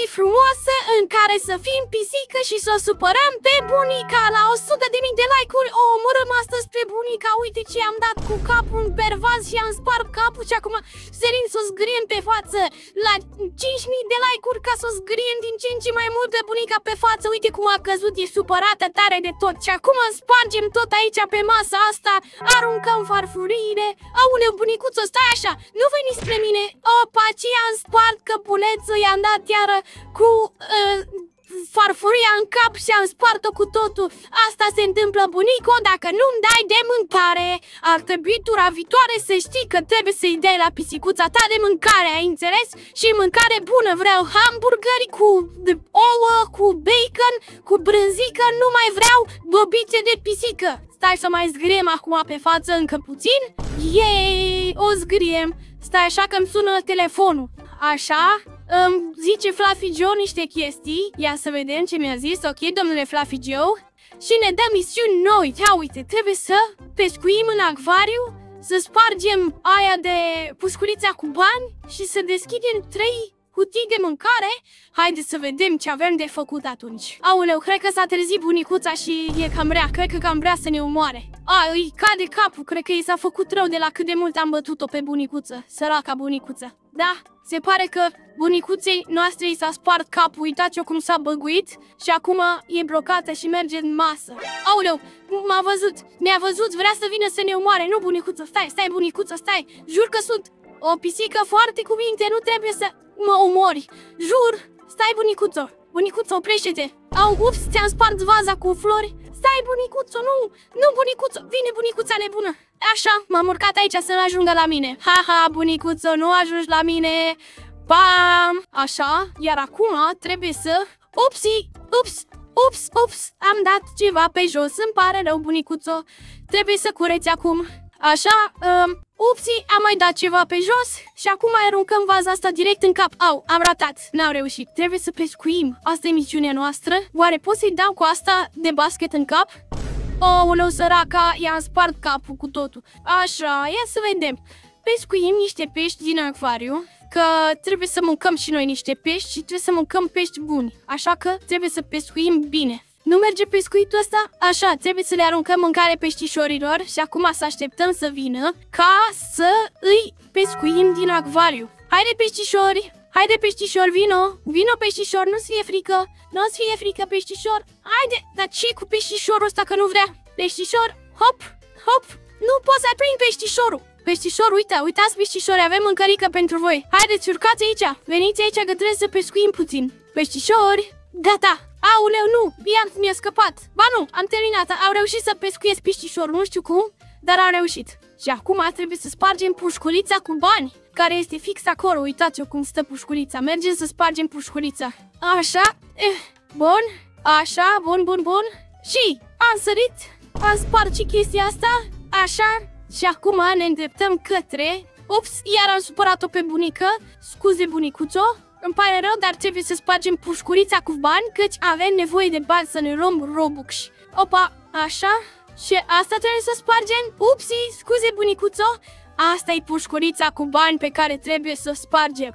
zi frumoasă în care să fim pisică și să o supărăm pe bunica la 100 de mii de like-uri. O omorâm astăzi pe bunica, uite ce am dat cu capul în pervaz și am spart capul și acum serin să o zgriem pe față la 5.000 de like-uri ca să o zgriem din ce în ce mai mult de bunica pe față. Uite cum a căzut, e supărată tare de tot. Și acum spargem tot aici pe masa asta, aruncăm farfuriile. Aoleu, bunicuțo, stai așa, nu veni spre mine. Opa, ce am spart căpulețul, i-am dat iară cu uh, farfuria în cap și am spart-o cu totul. Asta se întâmplă, bunico, dacă nu-mi dai de mâncare. Ar trebui tura viitoare să știi că trebuie să-i dai la pisicuța ta de mâncare, ai înțeles? Și mâncare bună, vreau hamburgeri cu ouă, cu bacon, cu brânzică, nu mai vreau bobițe de pisică. Stai să mai zgriem acum pe față încă puțin? Yay, o zgriem. Stai așa că îmi sună telefonul. Așa, îmi zice Fluffy Joe niște chestii. Ia să vedem ce mi-a zis. Ok, domnule Fluffy Joe. Și ne dă misiuni noi. Ia uite, trebuie să pescuim în acvariu, să spargem aia de pusculița cu bani și să deschidem trei cutii de mâncare. Haideți să vedem ce avem de făcut atunci. Aoleu, cred că s-a trezit bunicuța și e cam rea. Cred că cam vrea să ne umoare. A, îi cade capul. Cred că i s-a făcut rău de la cât de mult am bătut-o pe bunicuță. Săraca bunicuță. Da, se pare că bunicuței noastre i s-a spart capul, uitați-o cum s-a băguit și acum e blocată și merge în masă. Aoleu, m-a văzut, mi-a văzut, vrea să vină să ne omoare. Nu, bunicuță, stai, stai, bunicuță, stai. Jur că sunt o pisică foarte cu minte, nu trebuie să mă omori. Jur, stai, bunicuță, bunicuță, oprește-te. Au, ups, ți-am spart vaza cu flori. Stai, bunicuță, nu, nu, bunicuță, vine bunicuța nebună. Așa, m-am urcat aici să nu ajungă la mine. Ha, ha, bunicuță, nu ajungi la mine. Pam! Așa, iar acum trebuie să... Upsi, ups, ups, ups, am dat ceva pe jos, îmi pare rău, bunicuță. Trebuie să cureți acum. Așa, um, upsi, am mai dat ceva pe jos și acum mai aruncăm vaza asta direct în cap. Au, am ratat, n-am reușit. Trebuie să pescuim. Asta e misiunea noastră. Oare pot să-i dau cu asta de basket în cap? Oh, săraca, i-am spart capul cu totul. Așa, ia să vedem. Pescuim niște pești din acvariu, că trebuie să mâncăm și noi niște pești și trebuie să mâncăm pești buni. Așa că trebuie să pescuim bine. Nu merge pescuitul ăsta? Așa, trebuie să le aruncăm mâncare peștișorilor și acum să așteptăm să vină ca să îi pescuim din acvariu. Haide peștișori! Haide peștișor, vino! Vino peștișor, nu-ți fie frică! Nu-ți fie frică peștișor! Haide! Dar ce cu peștișorul ăsta că nu vrea? Peștișor, hop, hop! Nu poți să prind peștișorul! Peștișor, uite, uitați peștișori, avem mâncărică pentru voi! Haideți, urcați aici! Veniți aici că trebuie să pescuim puțin! Peștișori! Gata! Auleu, nu! Iar mi-a scăpat! Ba nu, am terminat, au reușit să pescuiesc peștișorul, nu știu cum, dar am reușit. Și acum trebuie să spargem pușculița cu bani, care este fix acolo. Uitați-o cum stă pușculița. Mergem să spargem pușculița. Așa, eh, bun, așa, bun, bun, bun. Și am sărit, am spart și chestia asta, așa, și acum ne îndreptăm către... Ups, iar am supărat-o pe bunică. Scuze, bunicuțo. Îmi pare rău, dar trebuie să spargem pușculița cu bani, căci avem nevoie de bani să ne luăm Robux. Opa, așa, și asta trebuie să spargem? Upsi, scuze bunicuțo, asta e pușcurița cu bani pe care trebuie să spargem.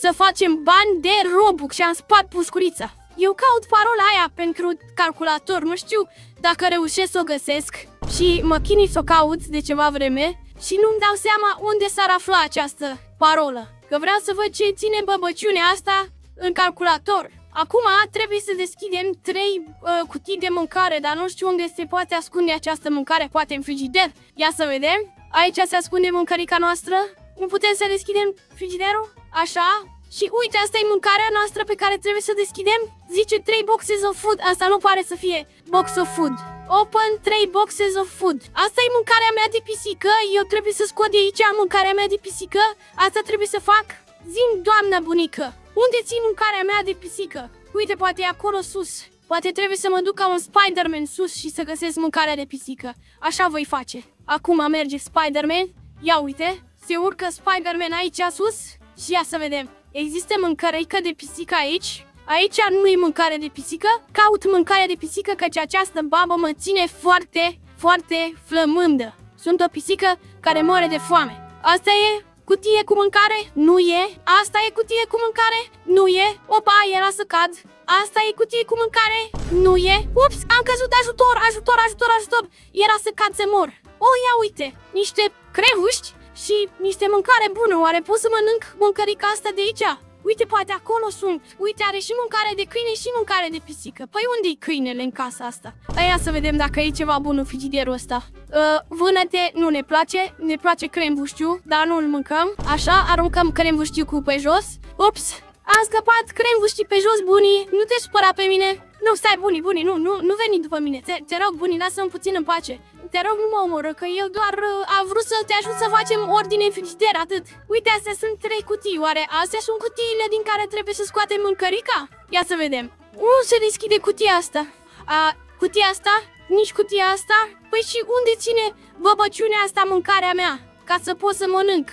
Să facem bani de Robux și am spart pușcurița. Eu caut parola aia pentru calculator, nu știu dacă reușesc să o găsesc și mă chinui să o caut de ceva vreme și nu-mi dau seama unde s-ar afla această parolă. Că vreau să văd ce ține băbăciunea asta în calculator. Acum trebuie să deschidem trei uh, cutii de mâncare, dar nu știu unde se poate ascunde această mâncare, poate în frigider. Ia să vedem. Aici se ascunde mâncărica noastră. Nu putem să deschidem frigiderul? Așa. Și uite, asta e mâncarea noastră pe care trebuie să deschidem. Zice 3 boxes of food. Asta nu pare să fie box of food. Open 3 boxes of food. Asta e mâncarea mea de pisică. Eu trebuie să scot de aici mâncarea mea de pisică. Asta trebuie să fac. Zim, doamna bunică. Unde țin mâncarea mea de pisică? Uite, poate e acolo sus. Poate trebuie să mă duc ca un Spider-Man sus și să găsesc mâncarea de pisică. Așa voi face. Acum merge Spider-Man. Ia uite, se urcă Spider-Man aici sus și ia să vedem. Există mâncăreică de pisică aici? Aici nu e mâncare de pisică? Caut mâncare de pisică căci această babă mă ține foarte, foarte flămândă. Sunt o pisică care moare de foame. Asta e Cutie cu mâncare? Nu e. Asta e cutie cu mâncare? Nu e. Opa, era să cad. Asta e cutie cu mâncare? Nu e. Ups, am căzut ajutor, ajutor, ajutor, ajutor. Era să cad să mor. O, ia uite, niște crevuști și niște mâncare bună. Oare pot să mănânc mâncărica asta de aici? Uite, poate acolo sunt. Uite, are și mâncare de câine și mâncare de pisică. Păi unde e câinele în casa asta? Aia să vedem dacă e ceva bun în frigiderul ăsta. Uh, vânăte nu ne place, ne place crembuștiu, dar nu îl mâncăm. Așa, aruncăm crembuștiu cu pe jos. Ups, am scăpat crembuștii pe jos, bunii. Nu te supăra pe mine. Nu, stai, bunii, bunii, nu, nu, nu veni după mine. Te, te rog, bunii, lasă-mi puțin în pace. Te rog, nu mă omoră, că eu doar uh, am vrut să te ajut să facem ordine în frigider, atât. Uite, astea sunt trei cutii, oare astea sunt cutiile din care trebuie să scoatem mâncărica? Ia să vedem. Unde se deschide cutia asta? A, cutia asta? Nici cutia asta? Păi și unde ține băbăciunea asta mâncarea mea? Ca să pot să mănânc.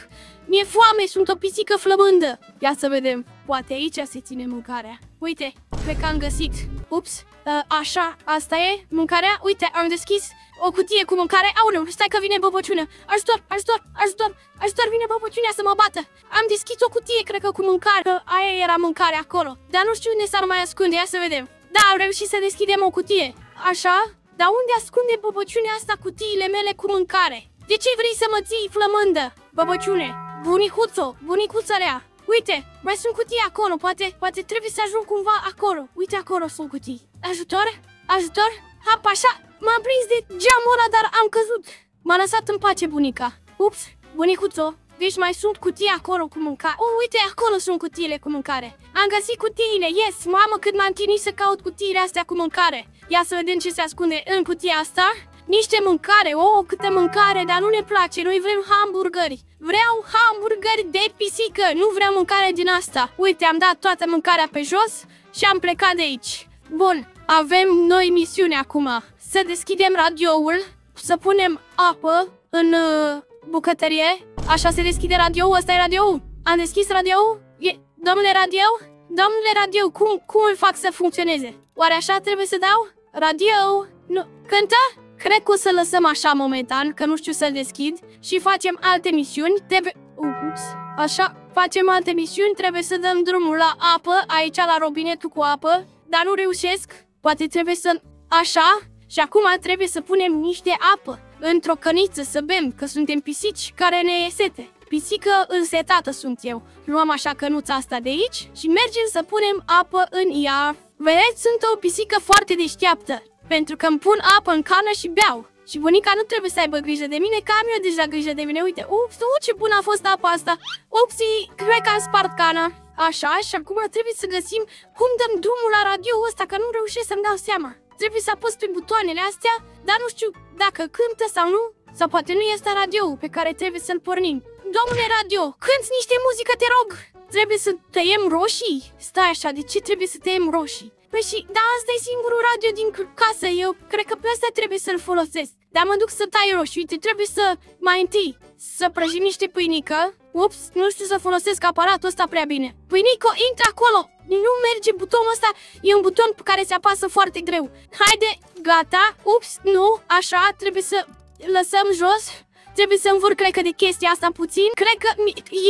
Mi-e foame, sunt o pisică flămândă. Ia să vedem. Poate aici se ține mâncarea. Uite, pe că am găsit. Ups, uh, așa, asta e mâncarea. Uite, am deschis o cutie cu mâncare. Aoleu, stai că vine băbăciunea. Ajutor, ajutor, ajutor, ajutor, vine băbăciunea să mă bată. Am deschis o cutie, cred că cu mâncare, că aia era mâncare acolo. Dar nu știu unde s-ar mai ascunde, ia să vedem. Da, am reușit să deschidem o cutie. Așa? Dar unde ascunde băbăciunea asta cutiile mele cu mâncare? De ce vrei să mă ții flămândă, băbăciune? Bunicuțo, bunicuțărea, Uite, mai sunt cutii acolo, poate, poate trebuie să ajung cumva acolo. Uite, acolo sunt cutii. Ajutor? Ajutor? Hap, așa, m-am prins de geamul ăla, dar am căzut. M-a lăsat în pace bunica. Ups, bunicuțo, deci mai sunt cutii acolo cu mâncare. Oh, uite, acolo sunt cutiile cu mâncare. Am găsit cutiile, yes! Mamă, cât m-am chinuit să caut cutiile astea cu mâncare. Ia să vedem ce se ascunde în cutia asta. Niște mâncare, oh, câtă mâncare, dar nu ne place, noi vrem hamburgeri. Vreau hamburgeri de pisică, nu vreau mâncare din asta. Uite, am dat toată mâncarea pe jos și am plecat de aici. Bun, avem noi misiune acum. Să deschidem radioul, să punem apă în uh, bucătărie. Așa se deschide radioul, ăsta e radioul. Am deschis radioul? E, domnule radio? Domnule radio, cum, cum îl fac să funcționeze? Oare așa trebuie să dau? Radio? Nu. Cântă? Cred că o să lăsăm așa momentan, că nu știu să-l deschid și facem alte misiuni. Trebuie... Ups, așa, facem alte misiuni, trebuie să dăm drumul la apă, aici la robinetul cu apă, dar nu reușesc. Poate trebuie să... Așa, și acum trebuie să punem niște apă într-o căniță să bem, că suntem pisici care ne e sete. Pisică însetată sunt eu. Luăm așa cănuța asta de aici și mergem să punem apă în ea. Vedeți, sunt o pisică foarte deșteaptă pentru că îmi pun apă în cană și beau. Și bunica nu trebuie să aibă grijă de mine, că am eu deja grijă de mine. Uite, ups, uh, ce bună a fost apa asta. Upsi, cred că am spart cana. Așa, și acum trebuie să găsim cum dăm drumul la radio ăsta, că nu reușesc să-mi dau seama. Trebuie să apăs pe butoanele astea, dar nu știu dacă cântă sau nu. Sau poate nu este radio pe care trebuie să-l pornim. Domnule radio, cânti niște muzică, te rog! Trebuie să tăiem roșii? Stai așa, de ce trebuie să tăiem roșii? Păi și, da, asta e singurul radio din casă, eu cred că pe asta trebuie să-l folosesc. Dar mă duc să tai roșii, uite, trebuie să, mai întâi, să prăjim niște pâinică. Ups, nu știu să folosesc aparatul ăsta prea bine. Pâinico, intră acolo! Nu merge butonul ăsta, e un buton pe care se apasă foarte greu. Haide, gata, ups, nu, așa, trebuie să lăsăm jos. Trebuie să învâr, cred că, de chestia asta puțin. Cred că,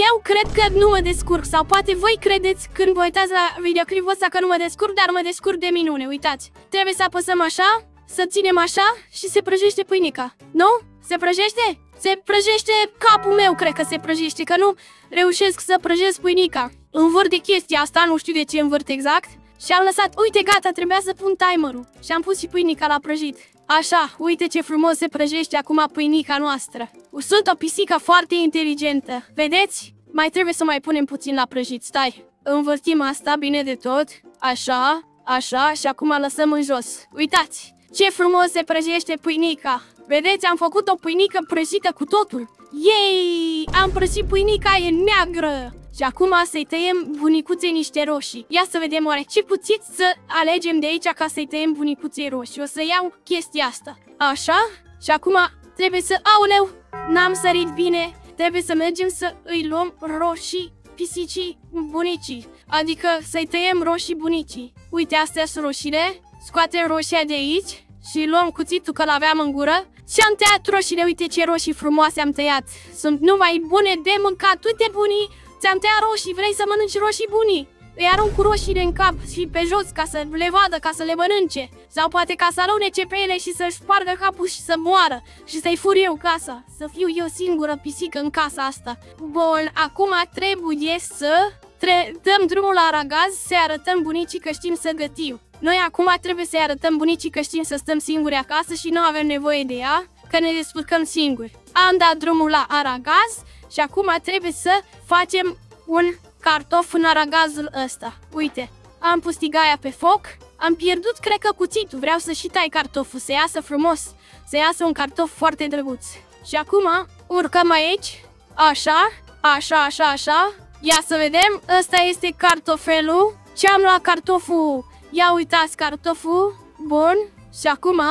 eu cred că nu mă descurc. Sau poate voi credeți când vă uitați la videoclipul ăsta că nu mă descurc, dar mă descurc de minune, uitați. Trebuie să apăsăm așa, să ținem așa și se prăjește pâinica. Nu? Se prăjește? Se prăjește capul meu, cred că se prăjește, că nu reușesc să prăjesc pâinica. Învârt de chestia asta, nu știu de ce învârt exact. Și am lăsat, uite gata, trebuia să pun timerul. Și am pus și pâinica la prăjit. Așa, uite ce frumos se prăjește acum pâinica noastră. Sunt o pisică foarte inteligentă. Vedeți? Mai trebuie să mai punem puțin la prăjit. Stai, învârtim asta bine de tot. Așa, așa și acum lăsăm în jos. Uitați, ce frumos se prăjește pâinica. Vedeți, am făcut o pâinică prăjită cu totul. Yay! Am prăjit pâinica, e neagră! Și acum să-i tăiem bunicuței niște roșii. Ia să vedem oare ce puțit să alegem de aici ca să-i tăiem bunicuței roșii. O să iau chestia asta. Așa? Și acum trebuie să... Auleu! N-am sărit bine. Trebuie să mergem să îi luăm roșii pisicii bunicii. Adică să-i tăiem roșii bunicii. Uite, astea sunt roșiile. Scoatem roșia de aici și luăm cuțitul că l-aveam în gură Și am tăiat roșiile, uite ce roșii frumoase am tăiat. Sunt numai bune de mâncat. Uite, bunii, ți-am tăiat roșii, vrei să mănânci roșii bunii? Îi arunc cu roșiile în cap și pe jos ca să le vadă, ca să le mănânce. Sau poate ca să alunece pe ele și să-și spargă capul și să moară. Și să-i fur eu casa. Să fiu eu singură pisică în casa asta. Bun, acum trebuie să tre- dăm drumul la aragaz, să arătăm bunicii că știm să gătim. Noi acum trebuie să-i arătăm bunicii că știm să stăm singuri acasă și nu avem nevoie de ea, că ne descurcăm singuri. Am dat drumul la aragaz și acum trebuie să facem un cartof în aragazul ăsta. Uite, am pus tigaia pe foc, am pierdut, cred că, cuțitul. Vreau să și tai cartoful, să iasă frumos, să iasă un cartof foarte drăguț. Și acum urcăm aici, așa, așa, așa, așa. Ia să vedem, ăsta este cartofelul. Ce am luat cartoful? Ia uitați cartoful, bun. Și acum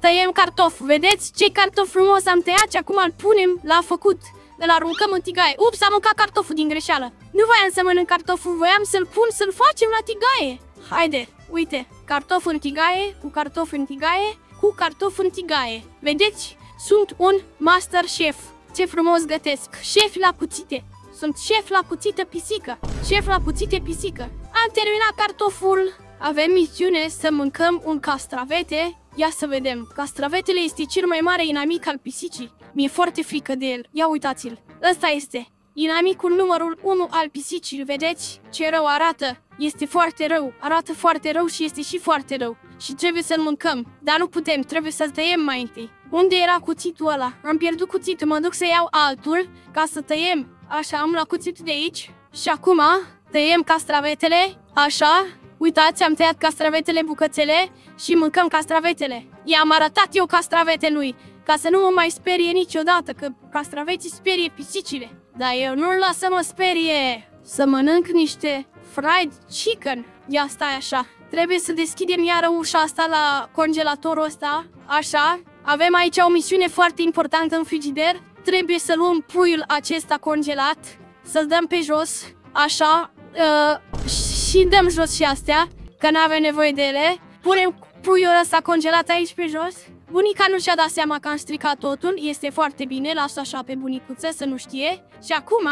tăiem cartoful. Vedeți ce cartof frumos am tăiat și acum îl punem la făcut îl aruncăm în tigaie. Ups, am mâncat cartoful din greșeală. Nu voiam să mănânc cartoful, voiam să-l pun, să-l facem la tigaie. Haide, uite, cartof în tigaie, cu cartof în tigaie, cu cartof în tigaie. Vedeți? Sunt un master chef. Ce frumos gătesc. Șef la cuțite. Sunt șef la cuțită pisică. Șef la cuțite pisică. Am terminat cartoful. Avem misiune să mâncăm un castravete. Ia să vedem. Castravetele este cel mai mare inamic al pisicii. Mi-e foarte frică de el. Ia uitați-l. Ăsta este. Inamicul numărul 1 al pisicii, vedeți? Ce rău arată. Este foarte rău. Arată foarte rău și este și foarte rău. Și trebuie să-l mâncăm. Dar nu putem, trebuie să-l tăiem mai întâi. Unde era cuțitul ăla? Am pierdut cuțitul, mă duc să iau altul ca să tăiem. Așa, am luat cuțitul de aici. Și acum tăiem castravetele. Așa. Uitați, am tăiat castravetele bucățele și mâncăm castravetele. I-am arătat eu castravetelui ca să nu mă mai sperie niciodată, că castraveții sperie pisicile. Dar eu nu-l las să mă sperie. Să mănânc niște fried chicken. Ia stai așa. Trebuie să deschidem iară ușa asta la congelatorul ăsta. Așa. Avem aici o misiune foarte importantă în frigider. Trebuie să luăm puiul acesta congelat, să-l dăm pe jos, așa, uh, și dăm jos și astea, că nu avem nevoie de ele. Punem puiul ăsta congelat aici pe jos Bunica nu și-a dat seama că am stricat totul, este foarte bine, las așa pe bunicuță să nu știe. Și acum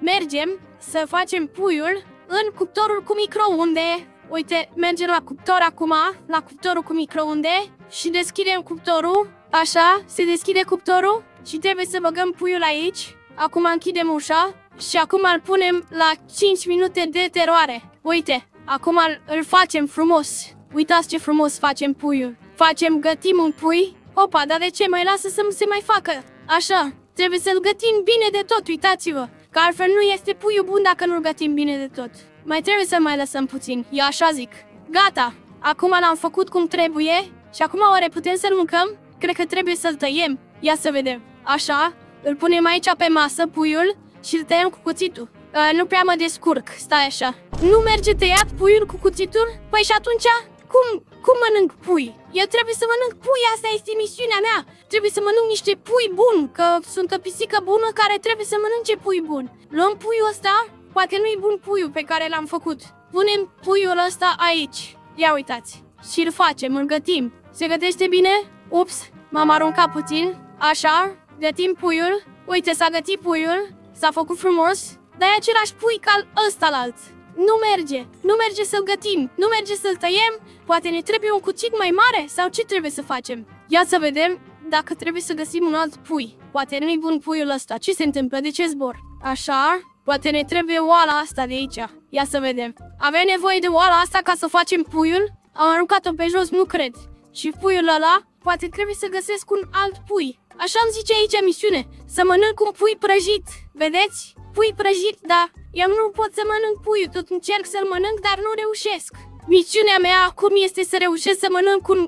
mergem să facem puiul în cuptorul cu microunde. Uite, mergem la cuptor acum, la cuptorul cu microunde și deschidem cuptorul. Așa, se deschide cuptorul și trebuie să băgăm puiul aici. Acum închidem ușa și acum îl punem la 5 minute de teroare. Uite, acum îl facem frumos. Uitați ce frumos facem puiul. Facem, gătim un pui. Opa, dar de ce mai lasă să se mai facă? Așa, trebuie să-l gătim bine de tot, uitați-vă. Că altfel nu este puiul bun dacă nu-l gătim bine de tot. Mai trebuie să mai lăsăm puțin, eu așa zic. Gata, acum l-am făcut cum trebuie și acum oare putem să-l mâncăm? Cred că trebuie să-l tăiem. Ia să vedem. Așa, îl punem aici pe masă, puiul, și îl tăiem cu cuțitul. Uh, nu prea mă descurc, stai așa. Nu merge tăiat puiul cu cuțitul? Păi și atunci cum, cum mănânc pui? Eu trebuie să mănânc pui, asta este misiunea mea. Trebuie să mănânc niște pui buni, că sunt o pisică bună care trebuie să mănânce pui bun. Luăm puiul ăsta, poate nu-i bun puiul pe care l-am făcut. Punem puiul ăsta aici. Ia uitați. Și îl facem, îl gătim. Se gătește bine? Ups, m-am aruncat puțin. Așa, gătim puiul. Uite, s-a gătit puiul. S-a făcut frumos. Dar e același pui ca ăsta la alții. Nu merge, nu merge să-l gătim, nu merge să-l tăiem, poate ne trebuie un cuțit mai mare sau ce trebuie să facem? Ia să vedem dacă trebuie să găsim un alt pui. Poate nu-i bun puiul ăsta, ce se întâmplă, de ce zbor? Așa, poate ne trebuie oala asta de aici. Ia să vedem. Avem nevoie de oala asta ca să facem puiul? Am aruncat-o pe jos, nu cred. Și puiul ăla, poate trebuie să găsesc un alt pui. Așa îmi zice aici misiune, să mănânc un pui prăjit. Vedeți? Pui prăjit, da, eu nu pot să mănânc puiul, tot încerc să-l mănânc, dar nu reușesc. Misiunea mea acum este să reușesc să mănânc un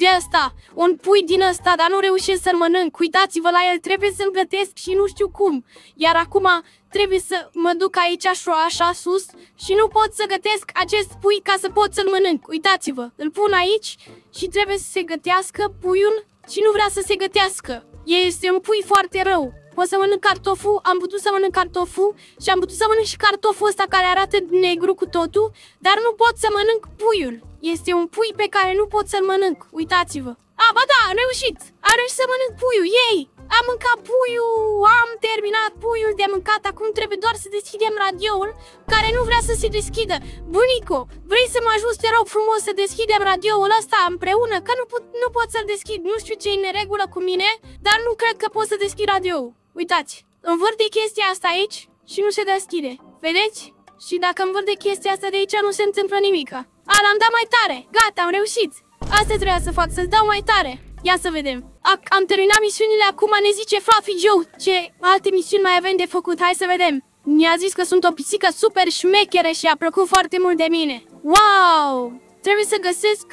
de asta, un pui din ăsta, dar nu reușesc să-l mănânc. Uitați-vă la el, trebuie să-l gătesc și nu știu cum. Iar acum trebuie să mă duc aici așa, așa sus și nu pot să gătesc acest pui ca să pot să-l mănânc. Uitați-vă, îl pun aici și trebuie să se gătească puiul și nu vrea să se gătească. Este un pui foarte rău pot să mănânc cartoful, am putut să mănânc cartoful și am putut să mănânc și cartoful ăsta care arată negru cu totul, dar nu pot să mănânc puiul. Este un pui pe care nu pot să-l mănânc. Uitați-vă. A, ba da, am reușit! Am reușit să mănânc puiul, ei! Am mâncat puiul, am terminat puiul de mâncat, acum trebuie doar să deschidem radioul, care nu vrea să se deschidă. Bunico, vrei să mă ajut, te rog frumos, să deschidem radioul ăsta împreună? Că nu pot, nu pot să-l deschid, nu știu ce e în neregulă cu mine, dar nu cred că pot să deschid radioul. Uitați, învârt de chestia asta aici și nu se deschide. Vedeți? Și dacă învârt de chestia asta de aici, nu se întâmplă nimica. A, l-am dat mai tare! Gata, am reușit! Asta trebuia să fac, să-ți dau mai tare! Ia să vedem. Ac- am terminat misiunile, acum ne zice Fluffy Joe ce alte misiuni mai avem de făcut. Hai să vedem. Mi-a zis că sunt o pisică super șmechere și a plăcut foarte mult de mine. Wow! Trebuie să găsesc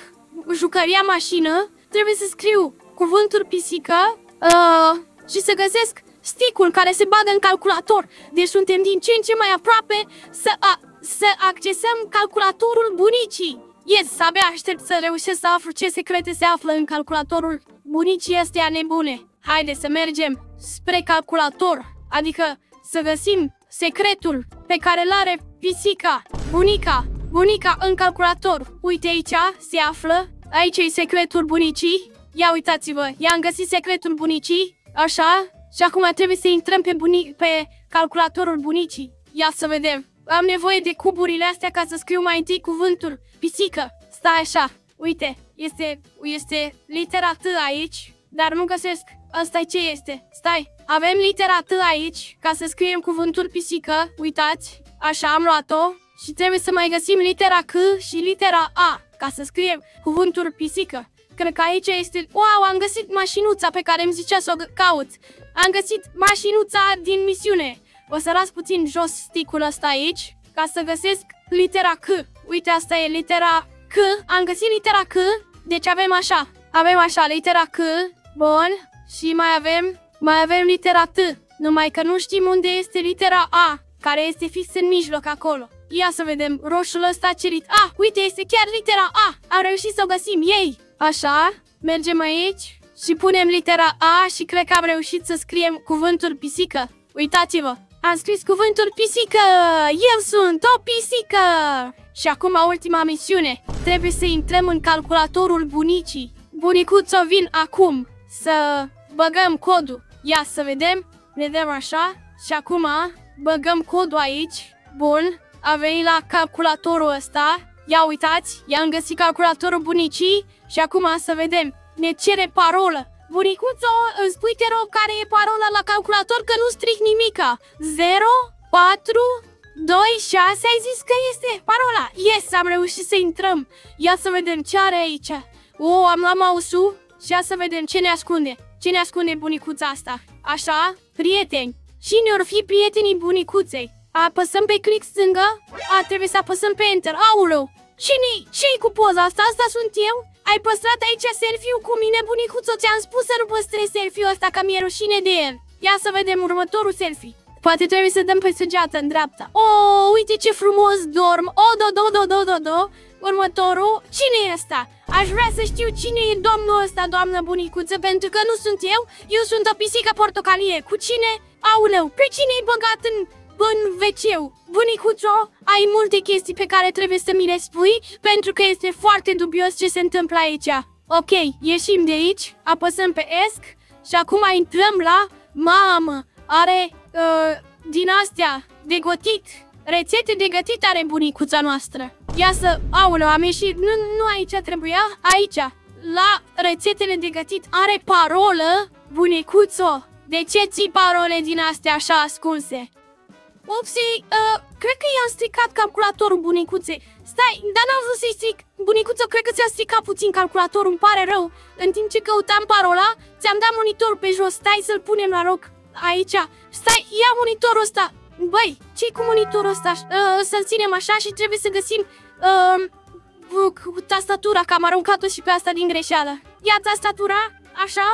jucăria mașină, trebuie să scriu cuvântul pisică uh, și să găsesc sticul care se bagă în calculator. Deci suntem din ce în ce mai aproape să, a, să accesăm calculatorul bunicii. Yes, abia aștept să reușesc să aflu ce secrete se află în calculatorul bunicii astea nebune. Haide să mergem spre calculator, adică să găsim secretul pe care îl are pisica, bunica, bunica în calculator. Uite aici se află, aici e secretul bunicii. Ia uitați-vă, i-am găsit secretul bunicii, așa, și acum trebuie să intrăm pe, bunic, pe calculatorul bunicii. Ia să vedem. Am nevoie de cuburile astea ca să scriu mai întâi cuvântul. Pisică. Stai așa. Uite, este, este litera T aici, dar nu găsesc. Asta ce este? Stai. Avem litera T aici, ca să scriem cuvântul pisică. Uitați. Așa am luat-o. Și trebuie să mai găsim litera C și litera A, ca să scriem cuvântul pisică. Cred că aici este... Wow, am găsit mașinuța pe care îmi zicea să o caut. Am găsit mașinuța din misiune. O să las puțin jos sticul ăsta aici, ca să găsesc litera C. Uite, asta e litera C. Am găsit litera C, deci avem așa. Avem așa, litera C, bun, și mai avem, mai avem litera T. Numai că nu știm unde este litera A, care este fix în mijloc acolo. Ia să vedem, roșul ăsta cerit. Ah, uite, este chiar litera A. Am reușit să o găsim, ei! Așa, mergem aici și punem litera A și cred că am reușit să scriem cuvântul pisică. Uitați-vă, am scris cuvântul pisică! Eu sunt o pisică! Și acum ultima misiune. Trebuie să intrăm în calculatorul bunicii. Bunicuțo vin acum să băgăm codul. Ia să vedem. Ne dăm așa. Și acum băgăm codul aici. Bun. A venit la calculatorul ăsta. Ia uitați, i-am găsit calculatorul bunicii și acum să vedem. Ne cere parolă. Bunicuțo, îmi spui, te rog, care e parola la calculator, că nu stric nimica. 0, 4, 2, 6, ai zis că este parola. Yes, am reușit să intrăm. Ia să vedem ce are aici. O, oh, am luat mouse-ul și ia să vedem ce ne ascunde. Ce ne ascunde bunicuța asta? Așa, prieteni. Cine or fi prietenii bunicuței? Apăsăm pe click stângă? A, trebuie să apăsăm pe enter. Auleu! cine ce cu poza asta? Asta sunt eu? Ai păstrat aici selfie-ul cu mine, bunicuțo? Ți-am spus să nu păstrezi selfie-ul ăsta, că mi-e rușine de el. Ia să vedem următorul selfie. Poate trebuie să dăm pe săgeată în dreapta. Oh, uite ce frumos dorm. Oh, do, do, do, do, do, do. Următorul, cine e ăsta? Aș vrea să știu cine e domnul ăsta, doamnă bunicuță, pentru că nu sunt eu, eu sunt o pisică portocalie. Cu cine? Auleu, pe cine e băgat în în wc Bunicuțo, ai multe chestii pe care trebuie să mi le spui, pentru că este foarte dubios ce se întâmplă aici. Ok, ieșim de aici, apăsăm pe ESC și acum intrăm la mamă. Are uh, din astea de gătit, rețete de gătit are bunicuța noastră. Ia să, aulă, am ieșit, nu, nu aici trebuia, aici. La rețetele de gătit are parolă, bunicuțo. De ce ții parole din astea așa ascunse? Upsi, uh, cred că i-am stricat calculatorul bunicuței. Stai, dar n-am vrut să-i stric. Bunicuță, cred că ți-a stricat puțin calculatorul, îmi pare rău. În timp ce căutam parola, ți-am dat monitorul pe jos. Stai să-l punem la loc aici. Stai, ia monitorul ăsta. Băi, ce cu monitorul ăsta? Uh, să-l ținem așa și trebuie să găsim uh, tastatura, că am aruncat-o și pe asta din greșeală. Ia tastatura, așa.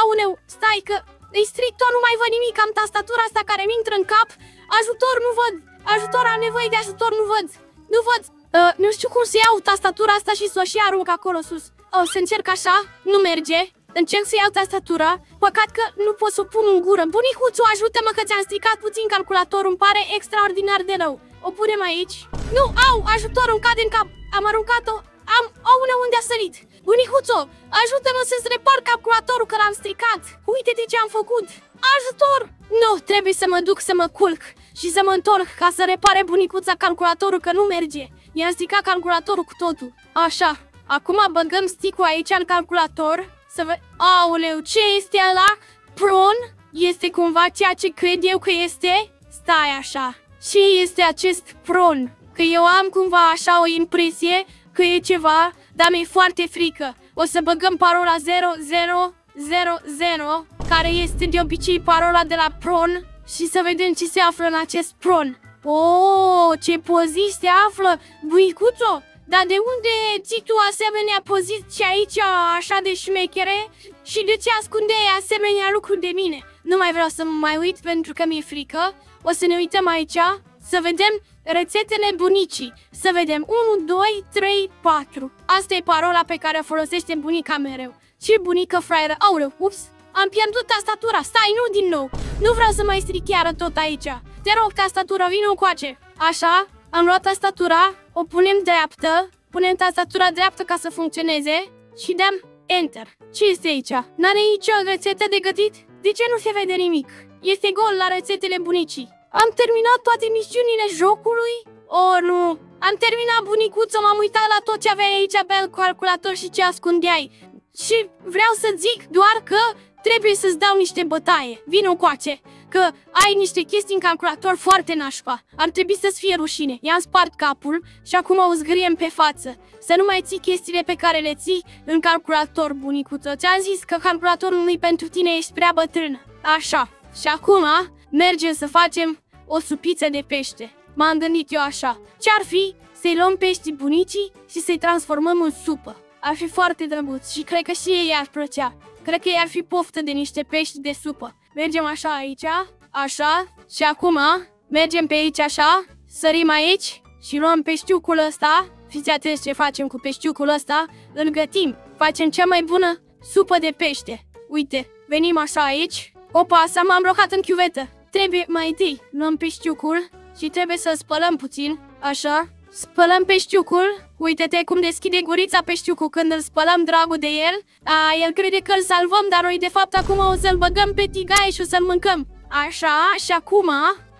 Auneu, stai că îi stric tot, nu mai văd nimic, am tastatura asta care mi intră în cap. Ajutor, nu văd! Ajutor, am nevoie de ajutor, nu văd! Nu văd! Uh, nu știu cum să iau tastatura asta și să o și arunc acolo sus. O să încerc așa, nu merge. Încerc să iau tastatura, păcat că nu pot să o pun în gură. Bunicuțu, ajută-mă că ți-am stricat puțin calculatorul, îmi pare extraordinar de rău. O punem aici. Nu, au, ajutor, îmi cade în cap. Am aruncat-o, am, oh, unde a sărit? Bunicuțo, ajută-mă să-ți repar calculatorul că l-am stricat. Uite de ce am făcut. Ajutor! Nu, trebuie să mă duc să mă culc și să mă întorc ca să repare bunicuța calculatorul că nu merge. I-am stricat calculatorul cu totul. Așa, acum băgăm sticul aici în calculator să vă... Aoleu, ce este ăla? Pron? Este cumva ceea ce cred eu că este? Stai așa. Ce este acest pron? Că eu am cumva așa o impresie că e ceva, dar mi-e foarte frică. O să băgăm parola 0000, care este de obicei parola de la pron, și să vedem ce se află în acest pron. Oh, ce poziți se află, buicuțo! Dar de unde ții tu asemenea poziții aici așa de șmechere? Și de ce ascundeai asemenea lucruri de mine? Nu mai vreau să mă mai uit pentru că mi-e frică. O să ne uităm aici să vedem rețetele bunicii. Să vedem 1, 2, 3, 4. Asta e parola pe care o folosește bunica mereu. Ce bunică fraieră. Aureu, ups, am pierdut tastatura. Stai, nu din nou. Nu vreau să mai stric chiar tot aici. Te rog, tastatura, vină coace. Așa, am luat tastatura, o punem dreaptă, punem tastatura dreaptă ca să funcționeze și dăm Enter. Ce este aici? N-are nicio rețetă de gătit? De ce nu se vede nimic? Este gol la rețetele bunicii. Am terminat toate misiunile jocului? Oh, nu! Am terminat bunicuță, m-am uitat la tot ce aveai aici pe calculator și ce ascundeai. Și vreau să zic doar că trebuie să-ți dau niște bătaie. Vino coace, că ai niște chestii în calculator foarte nașpa. Ar trebui să-ți fie rușine. I-am spart capul și acum o zgâriem pe față. Să nu mai ții chestiile pe care le ții în calculator, bunicuță. Ți-am zis că calculatorul nu pentru tine, ești prea bătrân. Așa. Și acum mergem să facem o supiță de pește. M-am gândit eu așa. Ce-ar fi să-i luăm peștii bunicii și să-i transformăm în supă? Ar fi foarte drăguț și cred că și ei ar plăcea. Cred că ei ar fi poftă de niște pești de supă. Mergem așa aici, așa, și acum mergem pe aici așa, sărim aici și luăm peștiucul ăsta. Fiți atenți ce facem cu peștiucul ăsta, îl gătim. Facem cea mai bună supă de pește. Uite, venim așa aici. Opa, s m-am blocat în chiuvetă. Trebuie mai întâi luăm peștiucul și trebuie să spălăm puțin, așa. Spălăm peștiucul, uite-te cum deschide gurița peștiucul când îl spălăm dragul de el. A, el crede că îl salvăm, dar noi de fapt acum o să-l băgăm pe tigaie și o să-l mâncăm. Așa, și acum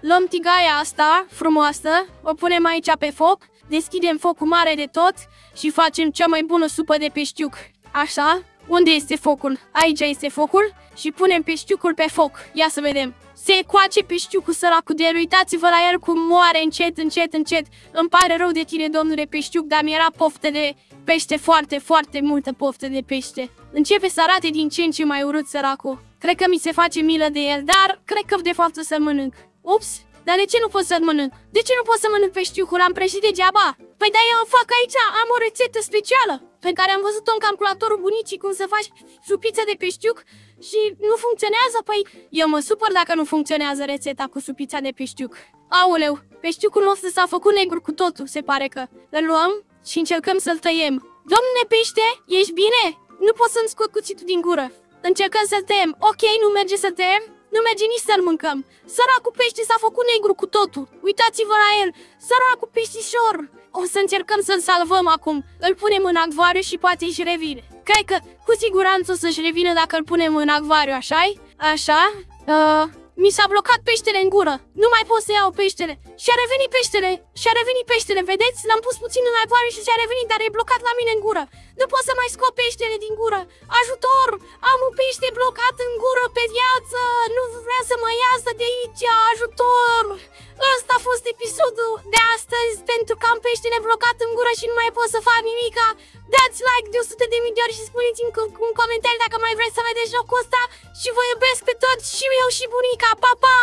luăm tigaia asta frumoasă, o punem aici pe foc, deschidem focul mare de tot și facem cea mai bună supă de peștiuc. Așa, unde este focul? Aici este focul și punem peștiucul pe foc. Ia să vedem. Se coace peștiucul săracul de el, uitați-vă la el cum moare încet, încet, încet. Îmi pare rău de tine, domnule peștiuc, dar mi-era poftă de pește, foarte, foarte multă poftă de pește. Începe să arate din ce în ce mai urât săracul. Cred că mi se face milă de el, dar cred că de fapt o să mănânc. Ups, dar de ce nu pot să-l mănânc? De ce nu pot să mănânc peștiucul? Am preșit degeaba. Păi da, eu fac aici, am o rețetă specială pe care am văzut-o în calculatorul bunicii cum să faci supiță de peștiuc și nu funcționează. Păi eu mă supăr dacă nu funcționează rețeta cu supița de peștiuc. Auleu, peștiucul nostru s-a făcut negru cu totul, se pare că. Îl luăm și încercăm să-l tăiem. Domnule pește, ești bine? Nu pot să-mi scot cuțitul din gură. Încercăm să tăiem. Ok, nu merge să tăiem? Nu merge nici să-l mâncăm. Săracul pește s-a făcut negru cu totul. Uitați-vă la el. Săracul peștișor. O să încercăm să-l salvăm acum. Îl punem în acvariu și poate își revine. Cred că cu siguranță o să-și revină dacă îl punem în acvariu, așa-i? Așa? Uh, mi s-a blocat peștele în gură. Nu mai pot să iau peștele. Și-a revenit peștele. Și-a revenit peștele, vedeți? L-am pus puțin în acvariu și și-a revenit, dar e blocat la mine în gură. Nu pot să mai scot peștele din gură. Ajutor! Am un pește blocat în gură pe viață. Nu vrea să mă iasă de aici. Ajutor! Ăsta a fost episodul de astăzi pentru că am peștele blocat în gură și nu mai pot să fac nimica. Dați like de 100 de mii de ori și spuneți-mi în comentarii dacă mai vreți să vedeți jocul ăsta și vă iubesc pe toți și eu și bunica. Pa, pa!